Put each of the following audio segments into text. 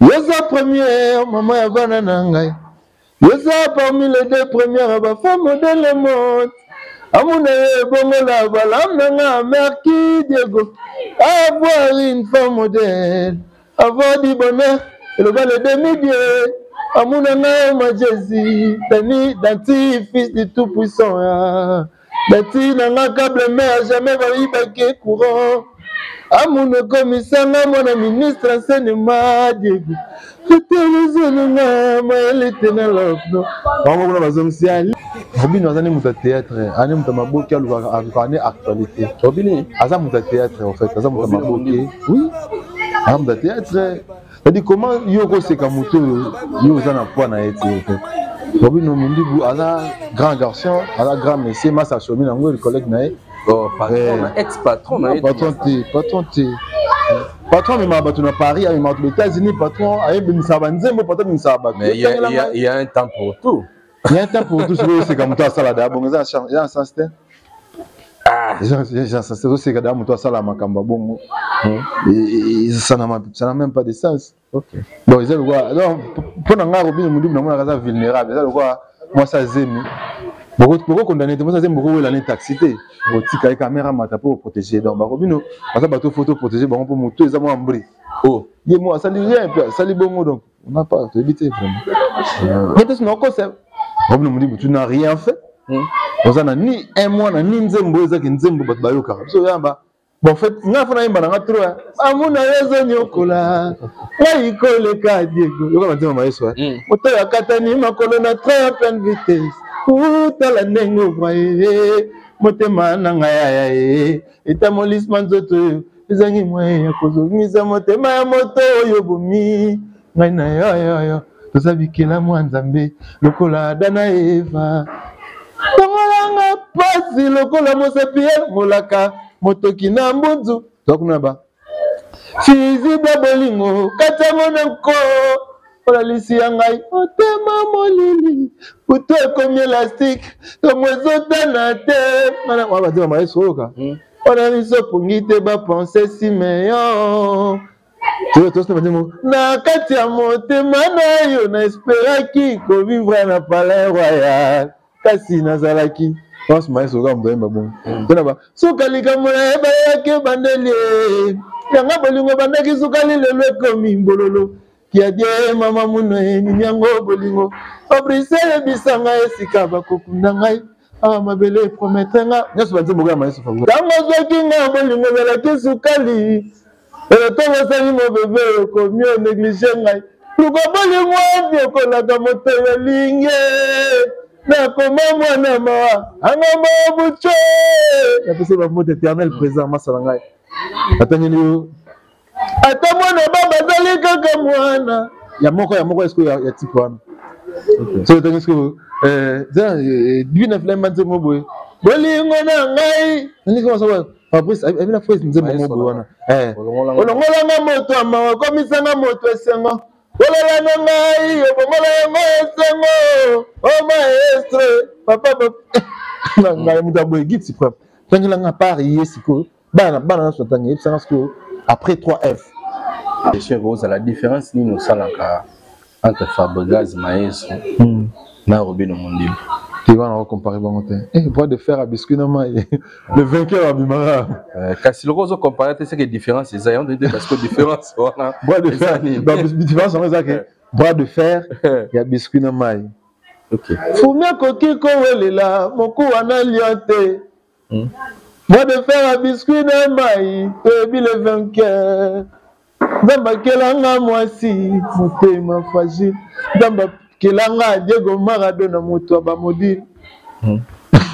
yoza première mama ya bana na ngai yoza parmi les deux premières ya bafemme de le monde amona ye ebongola balame na nga merki diego avoir une femme modèle avoir du bonheur eloba le demi dieu amona nga yo ma jésus dani danti fils du tout puissant ya bati na nga cable mère jamais bayibaki courant amunu ekomisanga mwana ministre enseignement diego etelezonanga mayelete na lobno bango kuna bazongisi ali robin aza nde moto ya théâtre ane moto ya maboki alukaka ne actualité robin aza moto ya théâtre en fait aza moto ya maboki oui aza moto ya théâtre Adi koma yo okoseka moto oyo yo oza na poids na ye te robino mindibu aza grand garçon aza grand messie masa asomi na yango collègue na ye oh, eh. ex patron na ye patron te patron te patron amemaka bato na paris amemaka bato na états-unis patron ayebimisaka banzembo patron abimisaka bato il y a un temps pour tout Il y a un temps pour tout ce que c'est comme toi, ça là, d'abord, mais ça, il y a un sens, hein. Ah, c'est aussi que d'abord, toi, ça là, ma camba, bon, hmm. ça n'a même pas de sens. Ok. Donc, ils ont quoi Alors, pour nous, on a un peu de monde, on a un vulnérable, ils ont quoi Moi, ça, zémi. boko condamné te mosa zembo kowela ne taxi te botika ye kamera mata mpo oprotege donc bakobino baza bato fo to protege bango mpo motu eza mwa mbri o oh, ye mo asali rien mpe asali bongo donc On n'a pas, toyebi te vraiment. Euh, Peut-être na okosa. Obino Mudibu, tu n'as rien fait. Hmm. oza na ni un mois na ni nzembo oyo ezaki nzembo bato bayokaka biso oyamba bon fait ngai fo nayemba na ngai tro amuna yo ezoniokola ngai koleka diego yoka banzembo mayeso hmm. moto oyo akatani makolo na tro ya pleine vitesse utala ndenge ovaye motema na ngai ayaye etamolisma nzoto oyo ezangi moyen ya kozongisa motema ya moto oyo bomi ngai na yo yo yo toza bikelamu ya nzambe lokola ada na eva tongolanga pasi lokola mosapi engolaka motoki na mbunzu tokuna ba fiziba bolingo kati yango na nko olalisi ya ngai motema molili kutu ekomi elastike tomo ezotana te mana bazoba mayesu oyoka hmm. wana biso pongi te bapense simeon tosinabatimo na kati ya motema na yo na esperaki kovivre na palais royal kasi nazalaki pense mayeso oka moto ayemba bongo tona ba suka likambo na ye bayaki ebandeli yanga bolingo ebandaki sukali lelo ekomi mbololo kiadie mama muno enini yango bolingo fabrice yebisanga esika bakokunda ngai awa ah, mabele eprometre nga nyonso banzembo kaka mayesu fango ntango ozwaki nga bolingo ezalaki sukali elotongo osali mobebe okomi oneglige ngai luka bolingo andi okolaka moto yolinge nakoma mwana mawa anga mabuco napesi bambote eternel présent masala ngai atangeli yo ata mwana baba azali kaka mwana ya moko ya moko eske ya tipe wana soki otangi soki dibina eh, eh, filai manzembo boye bolingo na ngai nanikimasoboye fabrice abina frais nzembo mo boye wana eh. olongolanga moto ya mawa okomisanga moto esengo olela na ngai obongola yango esengo o oh, maestre papa na ngai moto aboye git supreme tangelanga par ye sikoyo bana bana nyonso natangi yebisanga sikoyo après 3f question ekozala différence nini osalaka entre fabrigaz maeso hmm. na robino mondimbi te wana okompare bango te eh, bois de fer ya biscuit na mai le vainqueur abimaka eh, kasi loko ozo compare te seke différence eza yango te parce que différence wana bois de fer différence yango eza ke eh. bois de fer ya biscuit na mai fumi akoki kowelela mokuwa na lio te Hmm. Bois de fer à biscuit na mai toyebi le vainqueur nzambe akelanga mwasi motema fragile nzambe akelanga diego maradona moto ya bamodile hmm.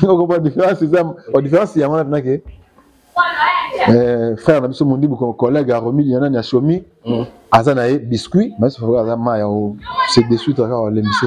okoba différence eza différence yango na ke Eh, frère na biso mondibu collègue ya romili ya nani ya shomi mm. aza na ye biscuit mais aza mai yango se desuite kaka olembise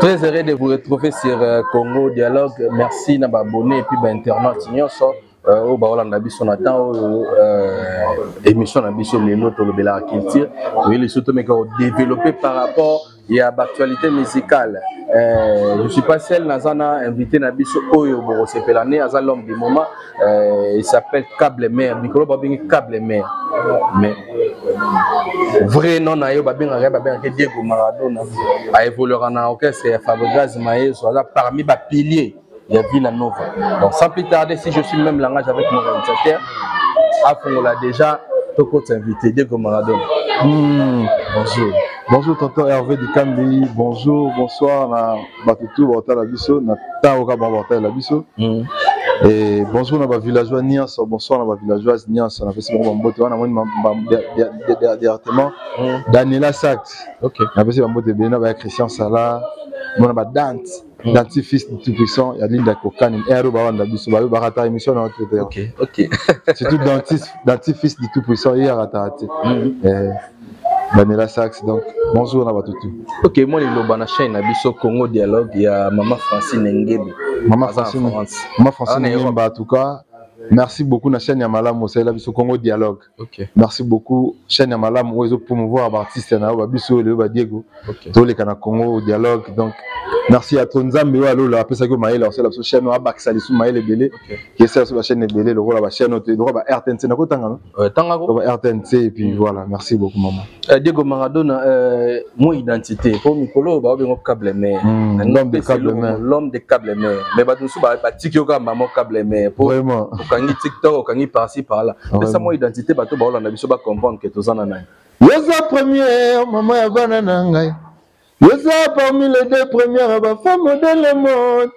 Très heureux de vous retrouver sur euh, Congo Dialogue. Merci na ba abonnés et puis ba internautes nyonso euh, oyo baolanda biso na temps oyo euh, émission na biso lelo tolobelaka culture oye lisusu tomeka kodeveloppe par rapport ya bactualité musicale euh, je suis pas seul naza na invité na biso oyo bokosepela ne aza l'homme du moment Euh, il s'appelle Cable Mère. Mikolo babengi Cable Mère. Mais vrai nom na yo babengaka babengaka Diego Maradona a évoluera na orchestre ya Fabregas Maestro aza parmi ba piliers ya Villa Nova. Donc sans plus tarder si je suis le même langage avec mon réalisateur afongola déjà toko t'inviter Diego Maradona. Mmh. Bonjour. Bonjour tonton Hervé Dikambi. Bonjour, bonsoir na bato tu baotala biso na ntango kaka bango baotalela biso hmm. eh, bonjour na bavillageois nyonso bonsoir na bavillageoise nyonso napesi bango bambote wana namoni directement hmm. daniela sact napesi bambote ebele na baya christian sala mona badante hmm. danti fils du tout puissant ya linda kokani ero bawanda biso bayo barataka émission na wato te surtout danti fils du tout puissant ye arataka te eh. Daniela Sax donc bonjour na bato tout. OK, moi liloba na chaîne na biso Congo Dialogue ya Mama Francine Ngebe. Mama Francine. Mama Francine ah, Ngebe en tout cas Merci beaucoup na chaîne ya malamu osalela biso Congo Dialogue. OK. Merci beaucoup chaîne ya malamu oyo ezo promouvoir ba artistes na yo ba biso lelo ba Diego. Okay. Toleka na Congo Dialogue donc merci à to nzambe oyo alola apesaki yo mayele osala biso chaîne oyo abakisa lisu mayele ebele okay. yesala biso bachaîne ebele lokola bachaîne oyo lokola ba rtnc nakotanga no Euh, tanga ko RTNC et puis mm. voilà merci beaucoup maman euh, Diego Maradona euh, mon identité pour mikolo ba bengo câble mais mm, l'homme de câble mais l'homme de câble mais mais ba nous ba ba tikio ka maman câble mais pour vraiment okangi TikTok okangi par ci par là ah, mais ça mon identité ba to ba olanda biso ba comprendre que tozana na yo za premier maman ya bana na ngai Eza parmi les deux premières ba femme de le monde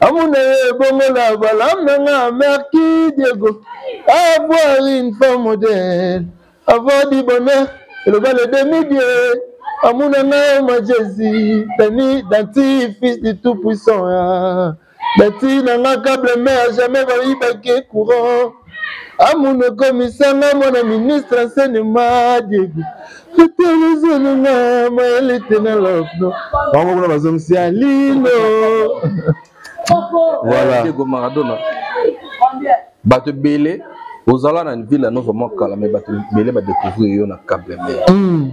amona ye ebongola balam na nga merki diego avoir une femme modèle avoir du bonheur eloba le demi dieu amona nga ma jésus tani danti fils du tout puissant ya ah. bati na nga cable mère jamais bayibaki courant amunu ekomisanga mwana ministre enseignement diego etelezonanga mayelete na lobno bango kuna bazongisi ya lino voilà diego maradona bato ebele ozala na ville ya nova mwa kala mai bato ebele badécouvrir yo na cable mère hmm.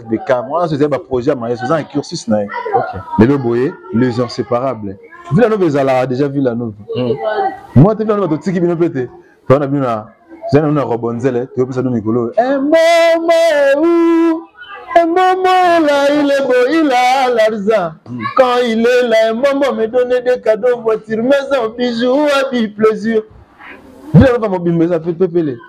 Beckham, on a ce ba projet mais c'est un cursus nae. OK. Mais le boyer, les inséparables. Villa Nova ezala déjà Villa Nova. Hmm. Moi te Villa Nova to tiki bino pete. To na bino na zana na robonzele, to pesa no mikolo. Eh mama ou Mbombo là, il est beau, il a l'argent. Hmm. Quand il est là, Mbombo me donne des cadeaux, voitures, maison, bijoux, habits, plaisir. Villa Nova mobimba ça fait pepele.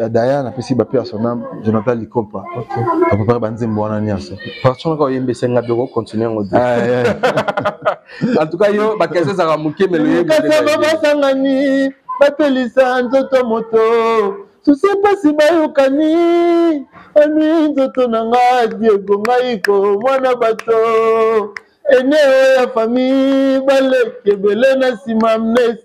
ya daya napesi bape ya sona jonathan likopa apepare banzembo wana nyonso partion kaka oyembesa nga mpe okocontinue yango te ah, eh, eh. en tout cas yo bakese ezalaka moke meloyekasaba basangani bapelisa nzoto moto susi mpasi bayokani anwi nzoto na nga diego ngai ko mwana bato eneo ya famille baleki ebele na nsima amnesi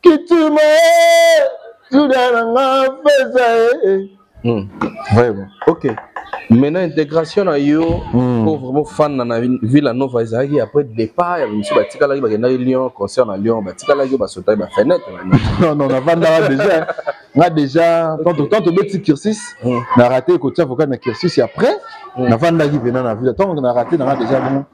kitima eh, juda na nga pesa eh, eh. Hmm, vraiment ok maintenant intégration na yo mm. po vraiment fan na villa nova ezalaki après départ ya bamisu batikalaki bakendaki lyon concert na lyon batikalaki yo basotaki bafenêtre non non navandaka déjà nga déjà tant tobeti cursus hmm. na rate kotia vocal na cursus ya après hmm. navandaki pena na villa ntango na rate nanga déjà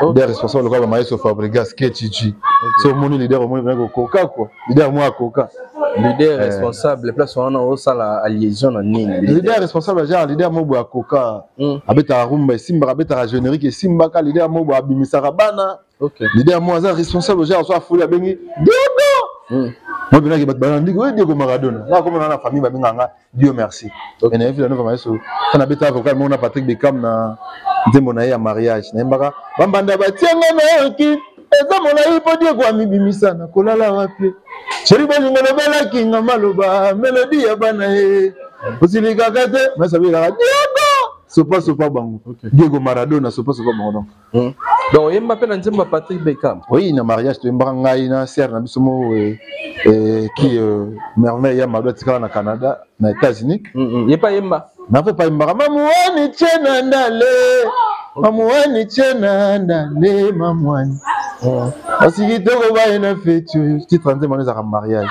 leader responsable lokola bamaestro fabrigas ketchichi so omoni leader omoni mpena kokoka kua leader mwa akoka leader eh. responsable place wana osala alliaison na nini leader responsable aja leader mobo akoka hmm. abetaka rumba esimbaka abetaka générique esimbaka leader mobo abimisaka bana leader mo aza responsable oja aso afuli abengi dodo hmm. mobinaki bato balandi koyedi eko maradona nga akomona na famille babenganga Dieu merci. Okay. Mais na Villa Nova Maestro, on a bêta vocal mon Patrick Beckham na nzembo na ye ya mariage. Na yembaka bambanda batianga na yoki eza molai mpo Dieu kwa mibimisa na kolala wapi. Chéri bolingo lobelaki nga maloba melodi ya bana ye. Osilikaka te, mais ça veut dire Diego sopa sopa bango. Okay. Diego Maradona sopa sopa bango donc. Hmm. Donc oyemba mpe na nzembo ya Patrick Beckham. Oui, na mariage toyembaka ngai na sœur na biso moko eh, eh, qui euh, merveille ya Mado atikala na Canada, na États-Unis. Mm -hmm. Ye pa yemba. Na mpe pa yembaka mamuani chena ndale. Mamuani chena ndale mamuani. Hmm. Basi kitoko baye na feti titre nzembo ezaka mariage.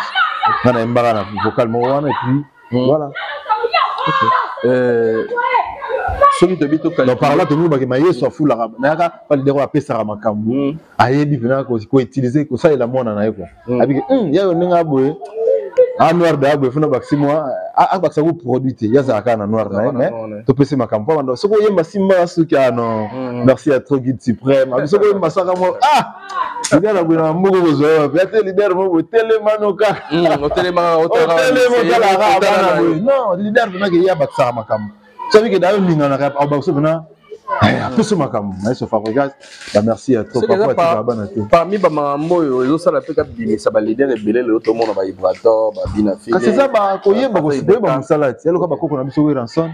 Nga na yembaka na vocal moko wana et puis hmm. voilà euh, soki toyebi toparla tomibaki ma yesu afulaka nayaka palideko apesaka makambo hmm. ayebi mpena koutilize kosalela mwana na ye kua hmm. abiki yayo ndenge aboye a noir da boye fona bakisi mwa abakisa ko produit te ye azalaka na noir na ye mais topesi makambo mpo banda soki oyemba simba suki ano merci ya trop guide suprême soki oyemba saka mwa ah Libere na bwina moko kozwa yo wapi? Ate libere moko otelema no kaka. Hmm, otelema kaka otala. Otelema otala kaka bana boye. Non, libere vraiment ke ye abakisaka makambo. Sabi ke dayo minganaka abakisa mpena eh, apesi makambo maestro fabrigas bamerci ya trop parfois atika bana te parmi bamakambo oyo ezosala mpe kabimisa balider ebele lelo tomona ba ibrator babina fili kasi eza bakoyeba koyeba mosala ti yaloka bakoko na biso weranson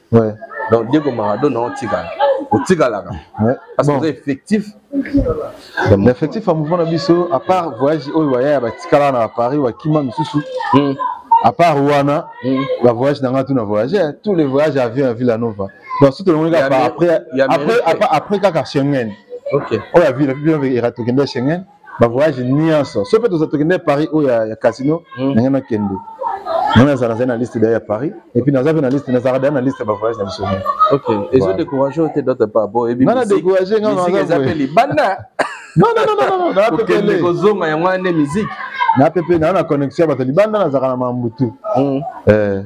ouais. donc diego maradona otikala otikalaka ouais. parce bon. que oza effectif effectif ya mouvement na biso à part voyage oyo baya ya batikala na paris wakima misusu mm. à part wana mm. bavoyage na ngai tu na voyage eh, tous les voyages avion ya villa nova donc soki tolongoli kaka après, après, après, après kaka schengen okay. oyo oh, avila erati okende ya schengen ba voyage nyonso so mpe toza tokende paris oyo ya, ya casino mm. nange nakende ngai nazala nazali na liste daya ya paris epuis naza mpe na liste nazalaka daya na liste ya bavoyage na biso ezo décourage oyo te dote pa bo ebi nana décourage ngai naza eza mpe libanda kozonga yango wana nde miziki na pepe nayo na connexion ya bato libanda nazalaka na mambutu mm. eh.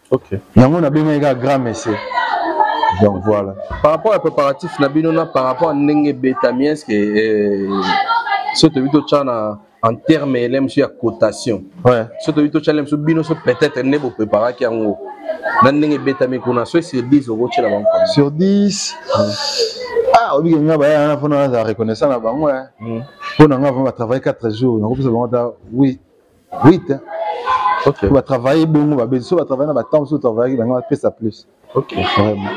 okay. yango nabengaki kaka grand monsieur donc voilà par rapport ya préparatif na bino na par rapport ya ndenge ebetami est ce que eh, so toyebi totya na en terme ele mosusu ya cotation ouais. so toyebi totya ele mosusu bino so peut-être nde bopreparaki yango na ndenge ebetami kuna so sur 10 okotyela bango sur 10 ah obike nga baya wana mpona naza reconnaissant na bango mpo na nga vraimen batravaille 4 jours nakopesa bango ata 8 Oui, hein. Ok. Ba travailler bongo ba besoin ba travailler na ba temps sur travailler bango ba pesa plus. Ok. Vraiment.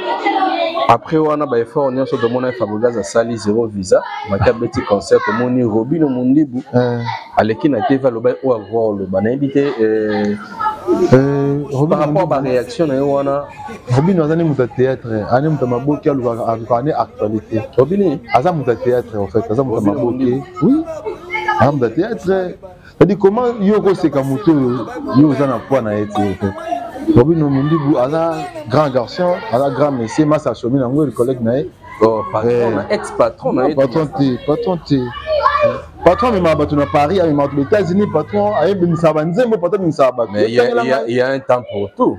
Après wana ba effort nyonso tomona Fabregas asali zero visa, maki abeti concert tomoni Robino Mundibu. Euh. Aleki na TV aloba o agro aloba na yebi te euh, euh, par rapport à ba réaction na ye wana Robin aza ne moto ya théâtre ane moto ya maboki alukaka alukaka ne actualité Robin aza moto ya théâtre en fait aza moto ya maboki oui aza moto ya théâtre Adi koma yo okoseka moto oyo yo oza na poids na ye te robino mundibu aza grand garçon aza grand monsieur masa asomi na yango collègue na ye oh, eh. ex patron na ye patron te patron te patron amemaka bato na paris amemaka bato na états-unis patron ayebimisaka banzembo patron abimisaka bato il y a un temps pour tout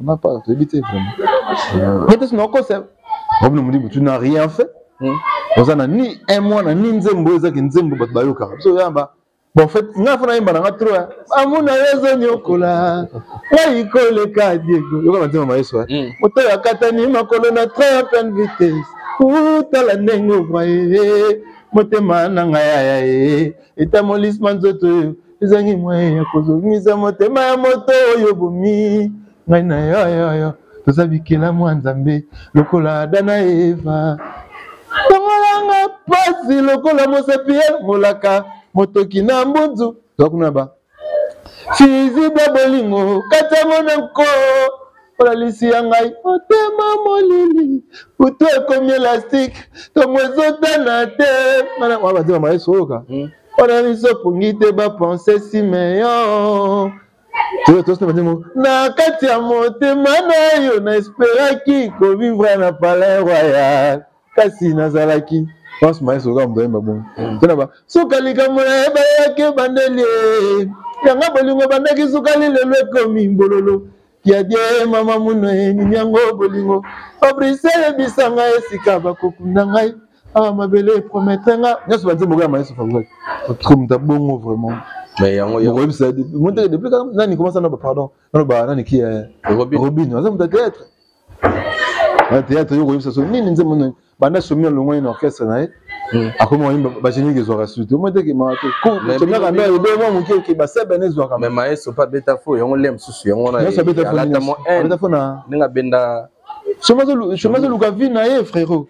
n'a pas toyebi te vraiment euh, ye mpe sina okosa obino modibu tu n'as rien fait hmm. oza na ni un mois na ni nzembo oyo ezaki nzembo bato bayokaka biso oyamba bon fait ngai fo nayemba na ngai tro amuna yo ezoniokola ngai koleka diego yoka banzembo mayeso hmm. moto oyo akatani makolo na train ya pleine vitesse utala ndenge ovaye motema na ngai ayaye etamolisma nzoto oyo ezangi moyen ya kozongisa motema ya moto oyo bomi ngai na yo yo yo toza bikelamu ya nzambe lokola ada na eva tongolanga pasi lokola mosapi engolaka motoki na mbunzu tokuna ba fiziba bolingo kati yango na nko olalisi ya ngai motema molili kutu ekomi elastike tongo ezotana te mana bazoba mayesu oyoka hmm. wana biso pongi te bapense simeon tosinamadimo na kati ya motema na yo na esperaki kovivre na palais royal kasi nazalaki pense maye soki amboyemba bongo tona ba suka likambo na ye bayaki ebandeli yanga bolingo ebandaki sukali lelo ekomi mbololo yadie mama muno enini yango bolingo fabrice yebisa ngai esika bakokunda ngai awa mabele eprometre nga nyonso banzembo kaka mayeso fabrice okomta bongo vraiment mais yango yango oyebisa monteke depuis kaka nani commence na pardon nano ba nani ki eh, robin aza moto ya théâtre na théâtre yo koyebisa so nini nzembo nini banda somi alongwani na orchestre na ye hmm. akomi wayimba bajeniki ezwaka suite omoi te kemaka te komaka nde alobi mwa moke oke basebe na ezwaka me maestro mpe abeta fo yango le mosusu yango wanaalata mo ndenge abenda somi azoluka vie na ye frérot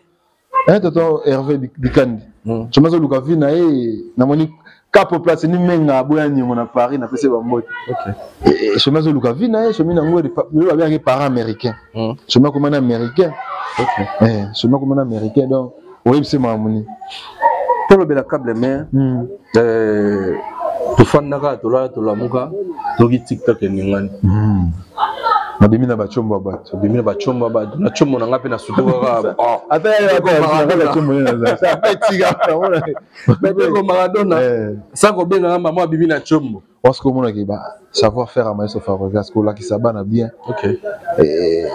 toto herve bikandi somi azoluka vie na ye namoni kapo place ni menga aboya niongo na paris na pese bambote eh, somi azoluka vi na ye somi nango lelo babengaki parent américain hmm. somi akoma na américain eh, somi akoma na américain donc oyebi se makambo nini tolobela cable mare hmm. eh, tofandaka tolala tolamuka toki tiktok eningani hmm. nabimi na bacombo ya bato obimi na bacombo ya bato na combo na ngai mpe na sutu kaka oh. ata yakoatika mais diego maradona eh. sans kobenga nga mama abimi na combo parce komonaki ba savoir faire ya maestro fabrigas kolakisa bana bien eh,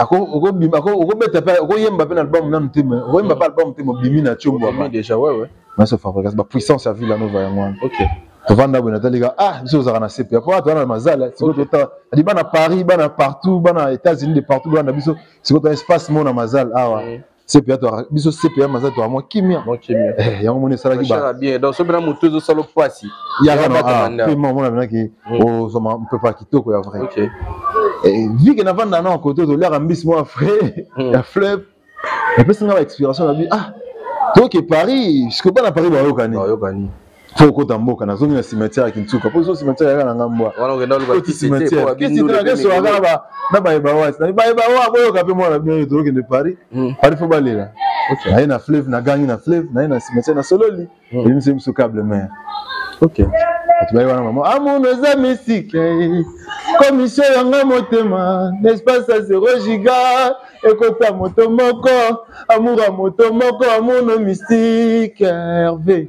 okobeta mpe okoyemba mpe na album nanu te okoyemba mpe album te mobimi na combo maestro fabrigas bapuissance ya villa nova yango wana tovanda boye natalika ah biso ozalaka na sepe apo ato wana na mazala sikoyo tota adi bana paris bana partout bana états-unis de partout bana na biso sikoyo ta espace mona mazala awa sepe ya toaka biso sepe ya maza toaka mwa kimia mwa kimia eh yango moni sala ki ba bien donc sope na mutu ezo sala pasi ya ka na ah, pe mwa mona benaki mm. o soma mpe pa kitoko ya vrai okay eh, vu que na vanda na kote to liaka mbisi mwa frais mm. ya fleuve epesi nga ba expiration na bi ah toke paris sikoyo bana paris bayokani bayokani faut okota mboka nazongi na cimetière ya kinsuka mpo zo cimetière yaka na ngambo waoti cimetière kisiakesoaka na bayebawas na bayebawa boyoka mpe mwana bino yo tokende paris hmm. paris fo balela naye na fleuve nagangi na fleuve naye na cimetière na sololi hmm. ebimisi biso cable mare bato baye wana mama amono eza misike komisio yanga motema nespace ya zero giga ekota moto moko amour ya moto moko amono mystique herve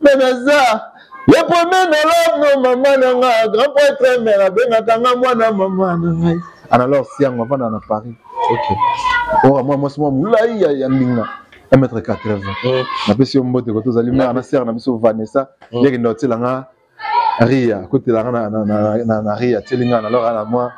mais naza le premier na love no mama na nga grand prêtre mère abengaka nga mwana mama na ngai analor siango avanda na paris ok ora mwa mwasi mwa molai ya mbinga ya mètre 80 mm. napesi yo mbote koto ozali mare na sere na biso vanessa mm. yakende otiela nga ria akotela nga na ria atieli nga nalor ana mwa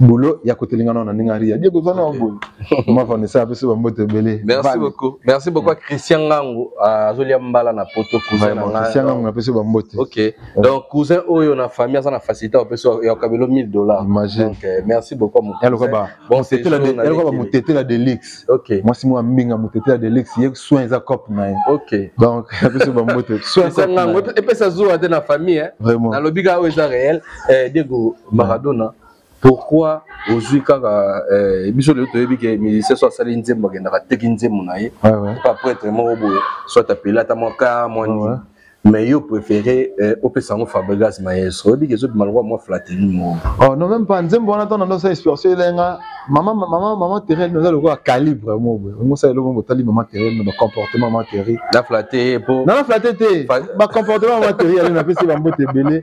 bolo ya kotelinga na ndenge aria diego oza na boye ma vanessa apesi bambote ebele merci beaucoup merci beaucoup christian ngangu ah, azolia mbala na poto cousin na ngai christian ngangu apesi bambote ok donc cousin oyo na famille aza na facilité apesi ya kabelo 1000 dollars imagine donc euh, merci beaucoup mon yaloka ba bon c'est la yaloka ba mutete la delix ok moi si moi mbinga mutete la delix ye soin eza cop na ye ok donc apesi bambote soin cop ngangu epesa zuwa te na famille hein vraiment nalobi ka oyo eza réel eh, diego maradona pourquoi ozwi kaka eh, biso lelo toyebi ke musicien so asali nzembo akendaka teki nzembo na ye pa pretre moko boye soit apele ata mwa ka mwa nini mais yo préféré eh, opesa yango fabrigas maestro oyebi ke ezobima lokola mwa flateli moko oh, non même pas nzembo wana ntango nandosa inspiration elenga mama mama mama terene oza lokola calibre moko boye ongosa eloko moko otali mama terene na bacomportement mama terre na flate ye po na na flate te bacomportement mama terre yali napesi bambote ebele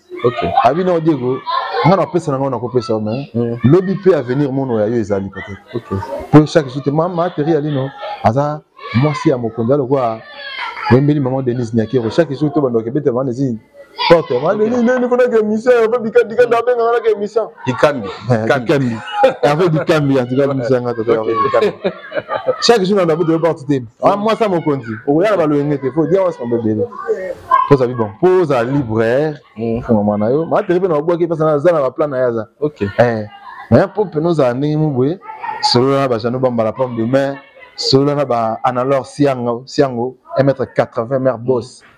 okay. abi na odiego nga na pesa na nga na ko pesa mais mm. lobi pe avenir mono ya yo ezali peut-être okay. pour chaque jour te mama teri alino aza mwasi ya mokonzi alokola oyembeli mama denise nyakero chaque jour to bandoko ebete mama denise porte mama denise nde nikonaka émission ope bikadikanda abengaka naka émission ikambi ikambi herve dikambi antika misa nga tata chaque jour na ndako toyo parti te ah, mwasa mokonzi okoya na baloyenge te fo dia wasi mambo ebele toza bi bon mpo ozala libraire mm. funga mwana yo maatere mpe na babwaki mpasa aza na baplan na ye aza eh, mais mpo mpena ozala ndenge mo boye solola na bajano bambala pomme de main solola na ba analor siango siango emettre 80 mare boss mm.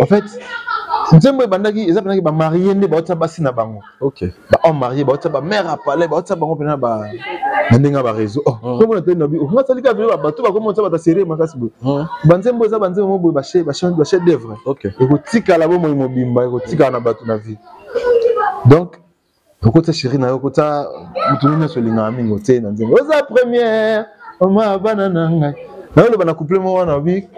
en fait nzembo ebandaki eza mpenaki bamarie nde baotisa basi na bango bahomme marie baotisa bamare ya palais baotisa bango mpena na ndenge ya bareseau oh, hmm. komona te nabi oh, nasali kaka bino bato bakomonisa bata serie makasi boye hmm. banzembo eza banzembo mo boye bachef d'œuvre ekotikala bomoi mobimba ekotikala na bato na vie donc okotya sheri na yo okotya motu no nyonso olingaka mingi otye na nzembo oza première oma bana na ngai nayoloba na couple mo wana obi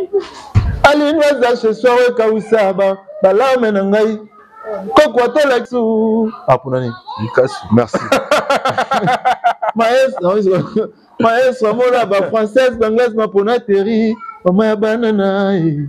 alino aza chesoi ekausa balame na ngai kokwa tolaksu apona ah, nini likasu merci maestro maestro amona bafrançaise bangaise mapona teri mama ya bana na ye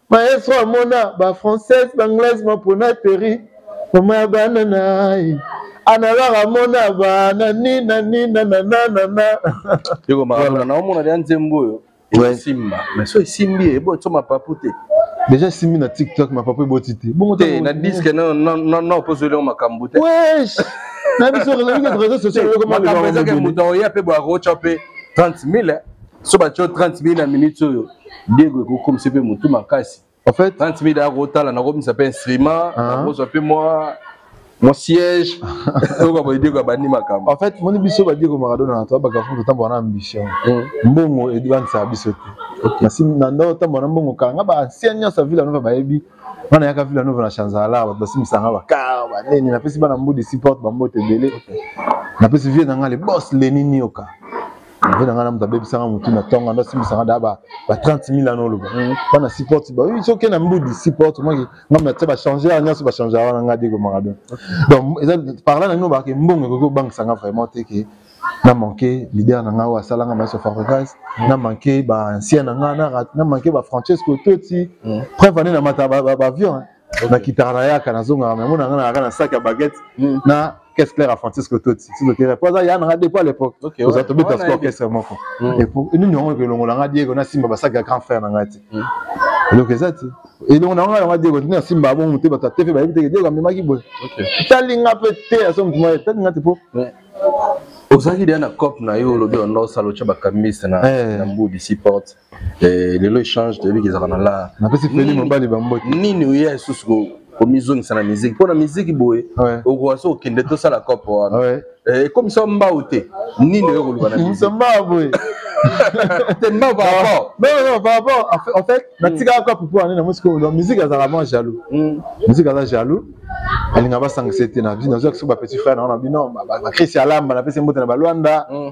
Maestro amona ba française ba anglaise mapona teri mama ya bana na ye analor amona bana nina nina nananana naomona deya nzembo oyo esimba mais so esimbi ye bo soma papu te deja esimbi na tiktok mapapu eboti te bongo te na diske na opozoli yango makambo te wesh na biso rezo socialmakambo ezaka moto aoya mpe boakotya mpe 30 000 so batyo 30 mili na minute oyo diego ekokomisa mpe motu makasi en fait 30 mili aya kotala nakomisa mpe instrument ah. nakozwa mpe mwa mon siège oyoka boye diego abandi makambo en fait moni biso badiego maradona na to bagafu totambola na ambition hmm. mbongo ebandisaka biso te nasi na ndo otambola na mbongo kanga ba ancien nyonso ya villa nova bayebi nga nayaka villa nova na chanzala bato basimisanga bakar banini napesi bana mbudi supporte bambote ebele napesi vie na nga le bos lenini yoka Nave na nga na mutu abebisa nga mutu na tonga ndo asimbisa nga da ba ba 30 000 ano loba. Mm. Pa na six portes ba oui soki na mbudi six portes moi nga na tse ba changer ya nyaso ba changer wana nga Diego Maradona. Donc eza parla na nino ba ke mbongo ko bangisa nga vraiment te ke na manqué leader na nga oyo asala nga maestro Fabregas mm. na manqué ba ancien na nga na manqué ba Francesco Totti mm. preuve ane na mata ba, ba, ba avion hein. okay. nakitaka nayaka nazongaka me mona nga nayaka na sac ya baguette mm. na caisse claire ya francisco toti sizokela po aza ya nanga depo à l'époque okay, oza tobeta sco orchestre moko mm. nini yango ekolongola nga diego nasimba basaki ya grand frère na ngai te mm. eloko eza te elongo na yango yanga diego tini asimba bongo te bato atefe bayebi teke diego amemaki boye talinga mpe te asomkuma talinga te po ozalaki deya na cope na yo olobi onosala otya bakamiste na eh. mbudi si porte Eh, lelo échange toyebi kezalaka na lar napesi feli mobali bamboki nini oya lisusu komizongisa na miziki mpo na miziki boye okoka so okende tosala cope wana ekomisa eh, mbau te nini oyo koluka na mbau boye te mbau par rapport non non par rapport en fait hmm. natikaka cope mpo ane na mosiko miziki azalaka mwa jaloux hmm. miziki aza jaloux alinga basangisa ete na vie nazwaki so bapetit frère na wana bino bakristi alamba napesi mbote na balwanda hmm.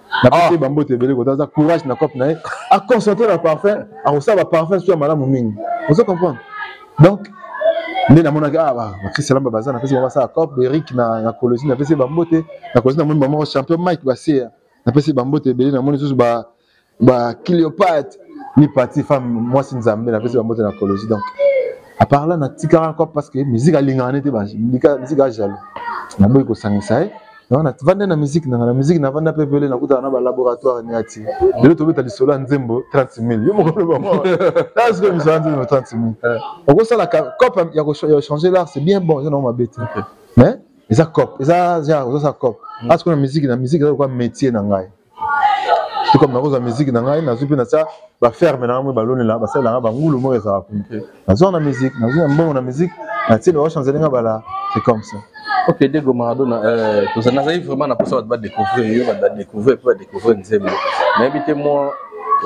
napesi ah. bambote ebele kota aza courage na cope na ye aconcentre na parfum akosala baparfum so ya malamu mingi ozo comprendre donc nde namonaki ah, bakristo lamba baza napesi bango basala cope eric na, na kolosi napesi bambote na kolosi namoni bamoko champion mike baseya napesi bambote ebele namoni susu ba, ba cleopate ni pati femme mwasi nzambe napesi bambote na kolosi donc apart là natikaka cope parce que musique alingaka ne te musique ya jaloux naboyi kosangisa ye eh. wana vanda na miziki nanga na miziki na vanda pepele nakutana na balaboratoire niati lelo tobeta lisolo ya nzembo 30000 yo mokolobaasiko misala nzembo 30000 okosala cope ya change l'art c'est bien bon eza nango mabe te mais eza cope eza genre ozosala cope asiko na miziki na miziki eza lokola métier na ngai tout comme nakozwa musique na ngai nazwi mpe nasala baferme na ngai moi balonela basalela ngai bangulu moko ezalaka kuna te nazwa na musique nazwi na mbongo na musique natie na ochanzele ngai bala c'est comme ça ok diego maradona euh, nazali vraiment na mposa bato badécouvrir yo bato badécouvrir mpe badécouvrir nzembo nayebi te mwa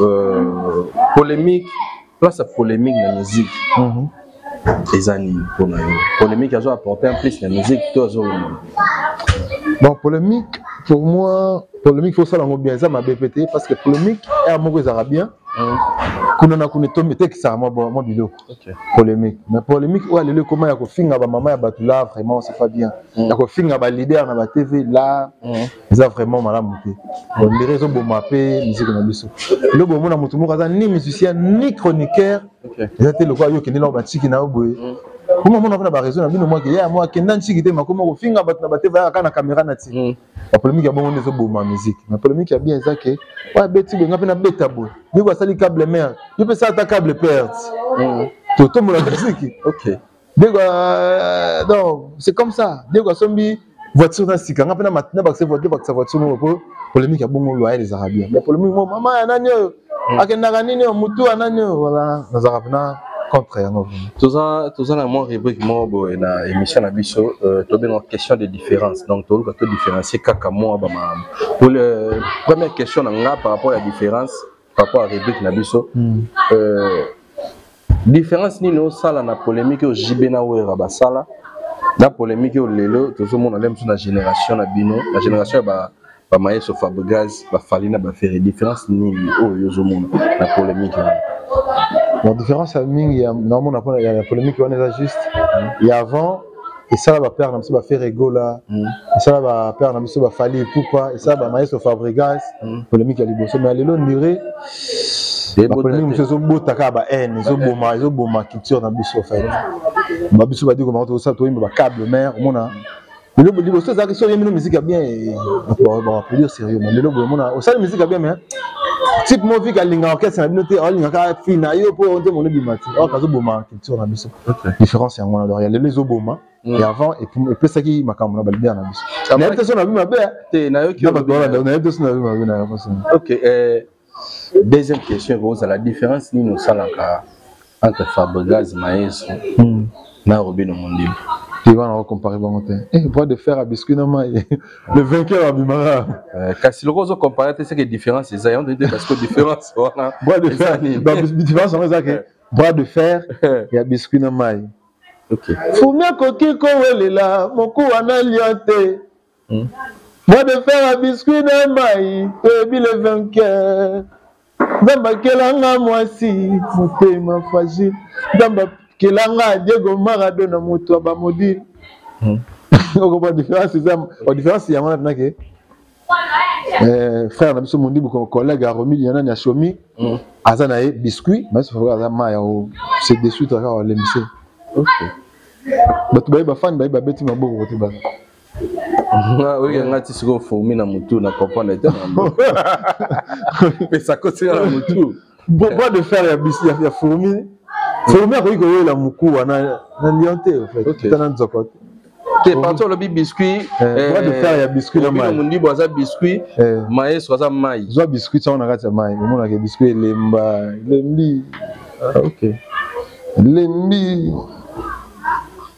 euh, polémique place ya polemique na musique mhm. eza nini mpo na yo polemique azo apporte un plus na musique to azolongola bon polemique pour moi polemique fosala yango bien eza mabe mpe te parce que polemique ere moko ezalaka bien mhm. kuna na kuna etekisaka mwa biloko polemique mais polemique oyo alelo ekoma ya kofinga bamama ya bato la vraiment c'est pas bien mhm. ya kofinga balider na batv la eza vraiment malamu te ondire ezoboma mpe miziki na biso eloko omona moto moko aza ni musicien ni chroniqueur eza te lokola yo okende nao batiki na yo boye koma mona mpe na bareseau na bino mwake ya mwa akenda ntiki te makoma kofinga bato na bateva yaka kaka na kamera na ti mm. bapolemike ya bongo nde ezoboma miziki na polemike ya bien eza ke oyo abeti boye nga mpe nabeta boye yoko asali cable mare yo mpe sala ata cable perte mm. totombola miziki Diego, euh, non, c'est comme ça. Diego a sombi voiture na sika. Nga pena matina bakse voiture, bakse voiture mo ko polémique ya bongo loyer les arabiens. Mais polémique mo mama ya nani oyo? Hmm. Akendaka nini oyo mutu ya nani oyo? Voilà, nazaka pena contre yango. Toza toza na mwa rubrique moko boye na émission na biso euh, tobenga question de différence. Donc toluka to différencier kaka mwa ba ma. Pour le première question na nga par rapport ya différence papa ya rubrique na biso mm. euh, différence nini osala na polémique oyo jb na wera basala na polémique oyo lelo tozomona nde mosusu na génération na bino na génération ya bamaestro ba fabrigaz bafali na bafere différence nini oyo ozomona na polémique wana la différence ya mingi naomona mpona ya polémique wana eza juste ya avant esala ba père na biso ba Ferre Gola mm. esala ba père na biso ba Fally Ipupa esala ba Maestro Fabregas mm. polemique ya liboso mais lelo ndire ba polemique mosusu ezobota kaka ba haine ezoboma ezoboma culture na biso en fait ba biso badi koma tosala toyemba ba cable mère omona lelo liboso ezalaki soki oyembi no miziki ya bien eh, baproduire sérieux mais lelo boye omona osali miziki ya bien mais type mo vika alinga orchestre na bino te alingaka fina yo mpo nte mono bima te oyo kazoboma culture na biso différence yango wana donc ya lelo ezoboma mm. et avant epesaki makambo na balibia na biso nayebi te so na bi mabe te nayoki na bato wana nayebi te so na bi mabe na yango so ok euh, deuxième question ekozala différence nini osalaka entre fabregas maeso mm. na robino mondimbi te wana okompare bango te eh, bras de fer ya biscuit na mai le vainqueur abimaka eh, kasi loko ozokompare te seke différence eza yango te parce que différence wana bras de fer différence yango eza ke bras de fer ya biscuit na mai okay. fumi akoki kowelela mokuwa na lio te hmm. bras de fer ya biscuit na mai toyebi le vainqueur nzambe akelanga mwasi motema fragile nzambe akelanga diego maradona moto ya bamodile hmm. okobadiference eza badiference yango na pinake Eh, frère na biso mondibu collègue ya romili ya nani ya shomi mm. aza na ye biscuit mais frère aza ma ya se dessus to kaka lembise bato baye bafani baye babeti maboko kote ba oyo yanga ti sikoyo fourmi na motu na comprendre te pesa kotika na motu bois de fer ya bisi ya fourmi fourmi akoki koyela mokuwa na na lion te en fait okay. tana nzoko te te parti olobi biscuit bois de fer ya biscuit na mai mundibu aza biscuit maestro aza mai zwa biscuit sango na kati ya mai omonaka biscuit elemba elembi ah, ok elembi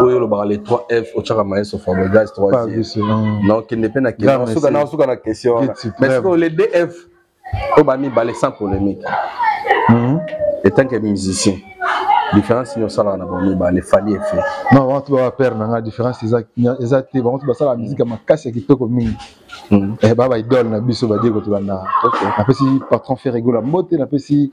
oyo olobaka le 3f otyaka maestro fabregas 3 nakende mpe nakeasuka na osuka na question wana mais sikoyo le 2f oyo bamibale sans polémique hmm? etant que musicien différence nini osalaka na bamibale fali efe non bango tu baba père na ngai différence eza te bango tu basalaka miziki ya makasi ya kitoko mingi hmm. eh, baba idole na biso badie kotolandaka napesi patron ferre egola mbote napesi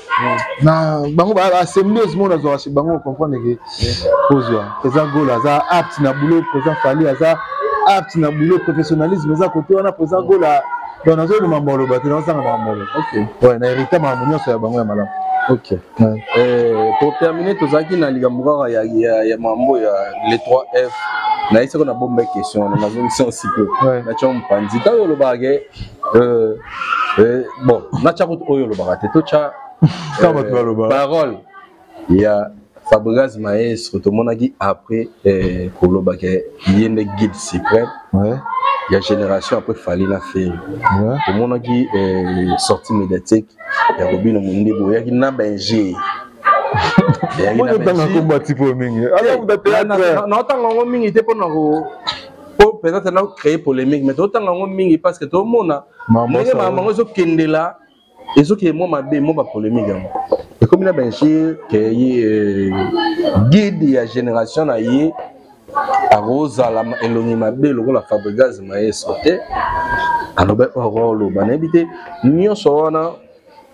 na bango baassemblés mona azwaka chez bango comprendre ke kozwa eza gola aza apte na boulot présent fali aza apte na boulot professionnalisme eza kote wana présent gola donc nazoloba makambo aloba te nazosanga makambo aloba na hérita makambo nyonso ya bango ya malamu ok ouais. euh, pour terminer tozalaki na likambo kaka ya, ya, ya mambo ya les 3 f nayesaka na bomba question nazongisa osipe natya mopanzi ntango olobaka ke euh, euh, bon natya kutu oyo olobaka te totya euh, parole ya fabrigas maestro tomonaki après euh, koloba ke ye nde guide suprême ouais. ya génération après fali na feri ouais. tomonaki euh, sortie médiatique ya kobino mondebo oyaki na baingere otanga yango mingi te mpo na po peut-être na créer polemique mais totanga yango mingi parce que tomona ndenge makambo yango ezokendela ezokende mwa mabe mwa bapolémique yango ekomi na bainjure ke euh, guide ya génération na ye akozala elongi mabe lokola fabrigas maestro te alobi oro oloba nayebi te nyonso wana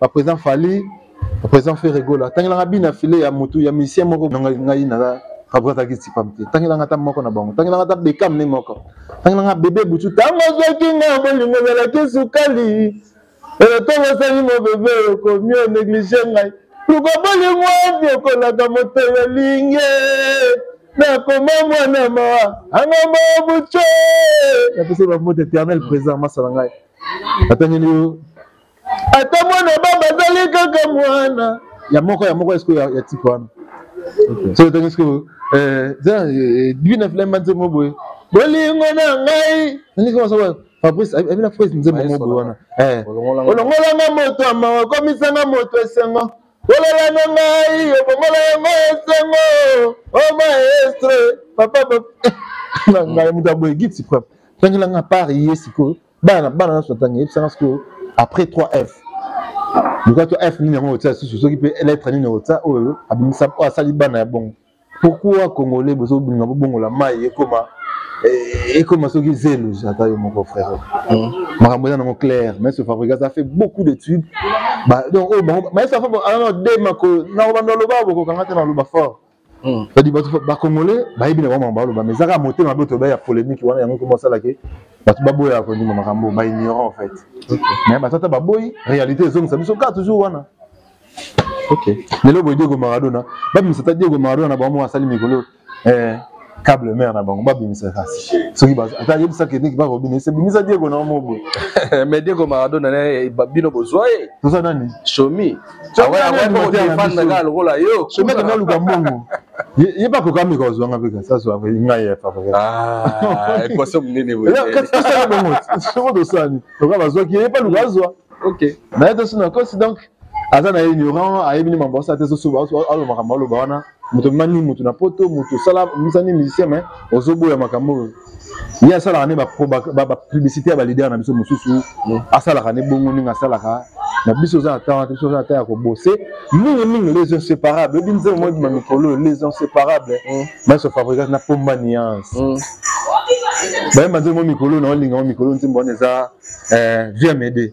ba président Fally ba président Ferre Gola tangelanga bina filet ya mutu ya musicien moko ngai ngai na Fabrice azalaki tipam te tangelanga ata moko na bango tangelanga ata Beckham ne moko tangelanga bebe butu ntango ozwaki ngai bolingo ezalaki sukali oyo ntango osali mobebe okomi o neglige ngai luka bolingo ebiokolaka moto yolinge nakoma mwana mawa anga mabuce napesi bambote éternel présent masala ngai atangeli yo ata mwana baba azali kaka mwana ya moko ya moko eske ya tipe wana soki otangi soki dwi na filemba nzembo boye bolingo na ngai nanikimasoboye fabrice abina fabrice nzembo mo boye wana eh. olongolanga moto ya mawa okomisanga moto esengo olela na ngai obongola yango esengo o oh, maestre papa na ngai moto aboye git supreme tangelanga par ye sikoyo bana bana nyonso natangi yebisanga sikoyo après 3 f luka to f nini yango otia susu soki mpe lettre nini otia oyo abimisa oyo asali bana ya bongo pourquoi congolais bozolinga bobongola mai ekoma eh, ekoma soki zelo ata yo moko frère hmm. makambo eza nango claire mais ce fabrigas a fait beaucoup de tube donc oyo oh, bango mais ça fait alors dema ko na obanda loba bokokanga te na loba fort Hmm. cetadi bato bacongolais bayebi na bamama baloba mais ezaka motema mabe toba ya polémique wana yango ekomi osalaki bato baboyaka kondima makambo baignorant en fait mais bato ata baboyi réalité ezongisa biso kaka toujours wana lelo boye diego maradona babimisa ata diego maradona na bango asali mikolo eh, cable mare na bango babimisa kasi soki ata ayebisa keniki bakobina ese bimisa diego na omo boye mais diego maradona bino bozwa ye toza nani shomi someka naluka mbongo ye bakoka meka ozwanga mpe kasaswa ngai yafakosala bongo soko tosani loka bazwaki ye mpe aluka azwa naye tosina kosi donc aza na ignorant ayebi ni mambo asala te zosuba alo makambo aloba wana moto mema nini moto na poto moto osala misa nini musicien mai ozoboya makambo oyo ye asalaka nde bapublicité ya balider na biso mosusu asalaka nde bongo ndenge asalaka na biso oza na temps wana biso oza na temps ya kobose mingi mingi les inséparables oyebi nzembo moko ebima mikolo oyo les inséparables mm. maestro fabrigas na pomba nuance mm. bayemba nzembo mikolo na olinga ngo mikolo nzembo wana eza eh, vieux mede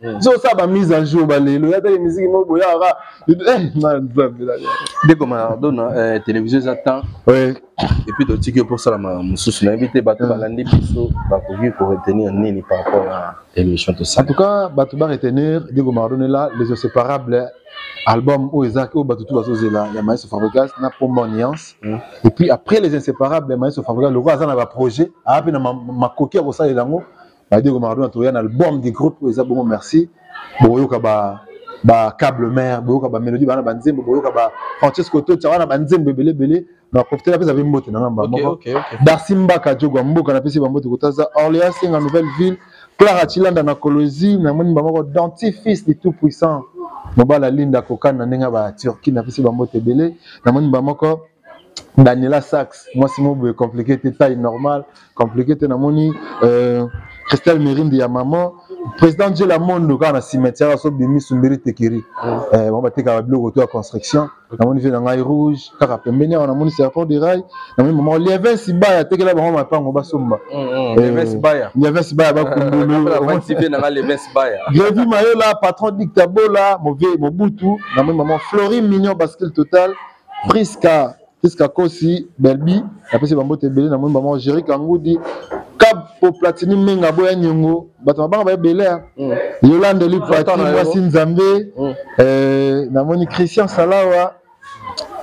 hmm. so osala ba mise en jour balelo ya tali miziki moko boyaka ndeko maradona eh, télévision eza temps epuis totiki yo mposala makambo mosusu nayebi te bato hmm. balandi biso bakoki koretenir nini par rapport à émission tosala en tout cas bato baretenir ndeko maradona ela les inséparables album oyo eza oyo bato tu bazozela ya maestro fabrigas na pomba nuance mm. et puis après les inséparables ya maestro fabrigas lokola aza na baprojet aa mpe na makoki ya kosalela yango Badiego Maradona toya na album du groupe oyo eza bongo merci boyoka ba ba cable mère boyoka ba melodie bana ba nzembo boyoka ba Francesco Tocha wana ba nzembo ebele ebele na profiter apesa pe mbote na ngamba moko okay, okay, okay. Darcy Mbaka Jogwa mboka na pesi ba mbote kotaza Orléans Senga Nouvelle Ville Clara Chilanda na Colosie na moni ba moko dentifrice du tout puissant mobala Linda Kokana na ndenge ba Turquie na pesi ba mbote ebele na moni ba moko Daniela Sax, moi c'est mon compliqué, taille normale, compliqué, t'es namoni, euh, Christelle Merinde, ya maman, président Dieu la monde, quand on a cimetière, on bimi sumbiri tekiri, euh, on va te cababi au retour à construction, namoni vient en aïe rouge, kaka pembeni, on a moni serpent de rail, namoni maman, lievin si baya, t'es que là, maman, ma pango, ba somba. Mm, mm, lievin si baya. Lievin si baya, ba kundulu. On si vient en lievin si baya. Grévi Mayola, patron dictabola, mauvais, mobutu, namoni maman, Florie Mignon, bascule total, Prisca Prisca Kosi Belbi napesi bango te ebele na moni bango Jerry Kangudi Kapo Platini Menga Boya Nyongo bato mabanga ba ebele mm. Yolande Lipati Mwasi Nzambe mm. eh, namoni Christian Salawa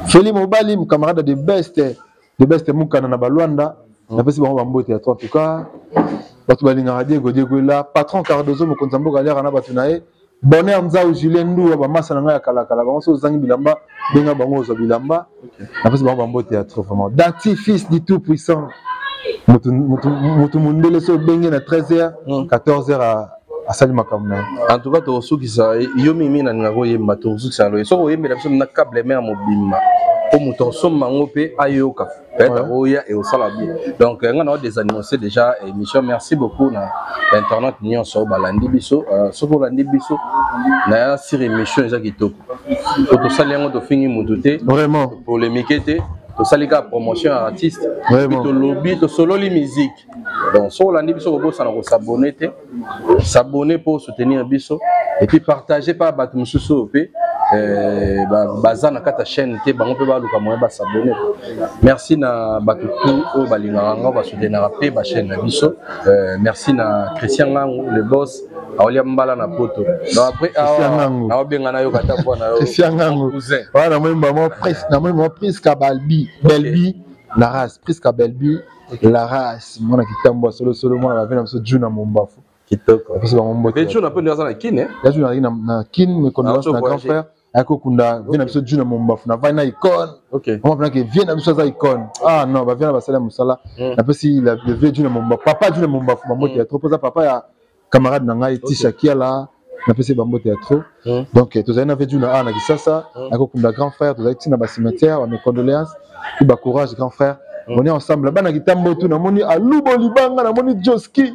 Feli Mobali camarade de best the best mukana na balwanda napesi bango bambote ya to en tout cas bato balingaka diego diego ela patron cardozo mokonzi ya mboka aliaka na bato na ye bonheur nzau julien nduwa bamasa na ngai ya kalakala bango so ozangi bilamba benga bango ozwa bilamba napesi bango bambote ya trop vraiment dati fils du tout puissant moto mondele so obenge na 13 heures 14 heures asali makambo na ye en tout cas tokosukisa yo mimi nalingaka oyemba tokosukisa loye soki oyembela biso na cable mare mobimba mpo moto asomba yango mpe ayoka peut-être oya e osala bien donc nga na odesanimose déjà émission merci beaucoup na bainternet nyonso oyo balandi biso euh, soki olandi biso naya sur émission eza kitoko po tosali yango tofingi motu te vraiment polémique te tosali kaka promotion ya artiste tolobi tosololi musique donc soki olandi biso kobosana kosabone te sabone mpo soutenir biso epuis partage mpa bato mosusu oyo mpe eh, baza na kati ya chaîne te bango mpe baluka moyen basabone merci na bato tu oyo balingaka yango basoutenaka mpe bachaîne na biso eh, merci na christian ngangu le boss aolia mbala na poto donc après aobenga na yo kata mpo na yo christian ngangu wana namoni mwa prise na balbi belbi na race prisca belbi la race mwana kitambo ya solosolo mwana bavie na biso juna mombafu kitoko apesi bango mbote juna mpe nde aza na kin eh? ya juna azalaki na kin mais condoléance na grand frère ayaki kokunda vie na biso juna mombafu na vai na icone mama penake vie na biso aza icone ah non bavie na basali ya mosala hmm. napesi le vieux juna mombafu papa juna mombafu bambote ya hmm. trop mpoza papa ya camarade na ngai tisha kiala napesi bambote ya trop hmm. donc eh, tozali na vedu na awa na kisasa hmm. akokunda grand frère tozali ntina bacimetière bame condoléance mpe bacourage grand frère hmm. on est ensemble bana kitambo tu namoni alubo libanga namoni joski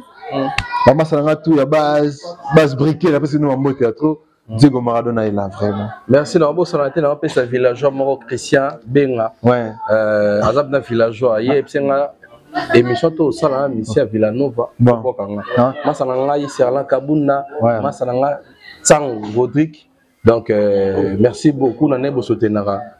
bamasa na ngai tu ya base base briquet napesi bino bambote ya trop Diego Maradona est là vraiment. Merci na bosa na tena pesa villageois moko Christian Benga. Ouais. Euh azab na villageois ye psenga émission to sala na Missia Villanova bon. ko kanga. Hein? Masa na ngai Serlan Kabunda, ouais. masa na ngai Tsang Rodrigue. Donc euh, merci beaucoup na nebo sotenaka.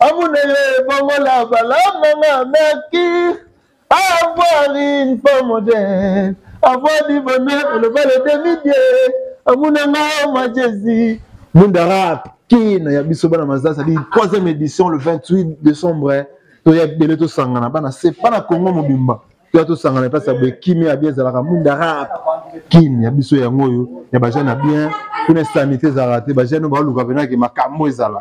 Amuna yo ebongola balanga nga naki avoir une femme modèle avoir du bonheur eloba le demi-dieu amuna nga ma Jésus Mundarap kin ya biso bana maza sadi troisième édition le 28 décembre toya ebele tosangana bana se bana congo mobimba toya tosangana place ya boye kimia ya bien ezalaka munda rap kin ya biso yango oyo ya bajeune ya bien kuna esanite ezalaka te bajeune baluka penake makambo ezala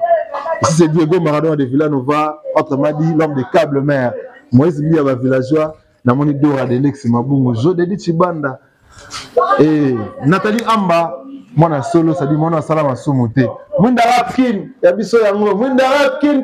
ici c'est diego maradona de villanova autrement dit l'homme de cable mare moïse mbiya ba villageois namoni dora de lex mabungu jodedi chibanda e eh, nathalie amba mwana solo sadi mwana asala masumu te mwinda rap kin ya biso yango mwinda rap kin